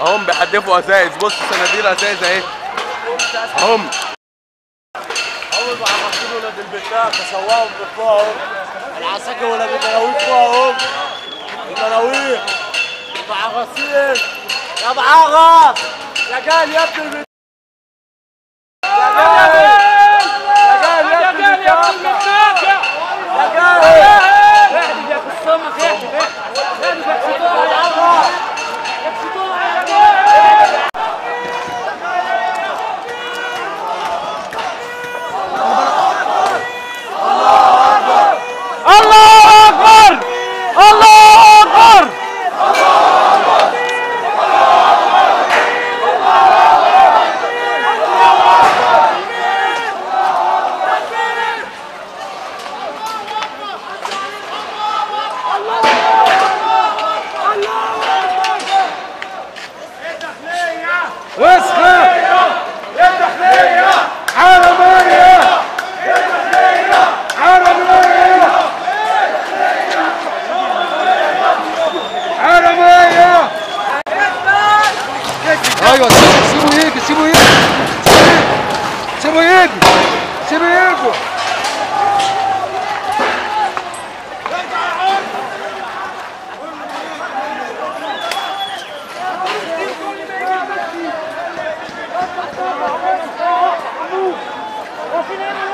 اهم بيحدفوا ازايز بص صناديل ازايز أهي. اهم أول ما عرفتوا ولاد البتاع فسواهم بفوقهم. العساكر ولاد المناوير فوقهم المناوير المعرسين يا معرس يا جال يا ابن البتاع أنا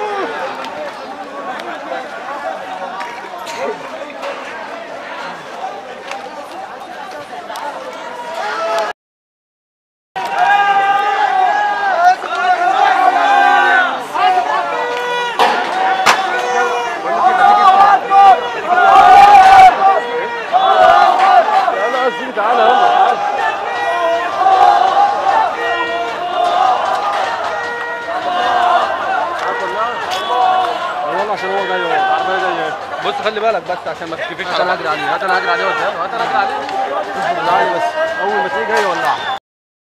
يلا عشان هو جاي اهو العربيه جاية بص خلي بالك بس عشان ما تتكفيش هات أنا هجري عليه هات أنا هجري عليه. قدام هات أنا هجري عليه. اصبر بس أول ما تلاقيه جاي ولعها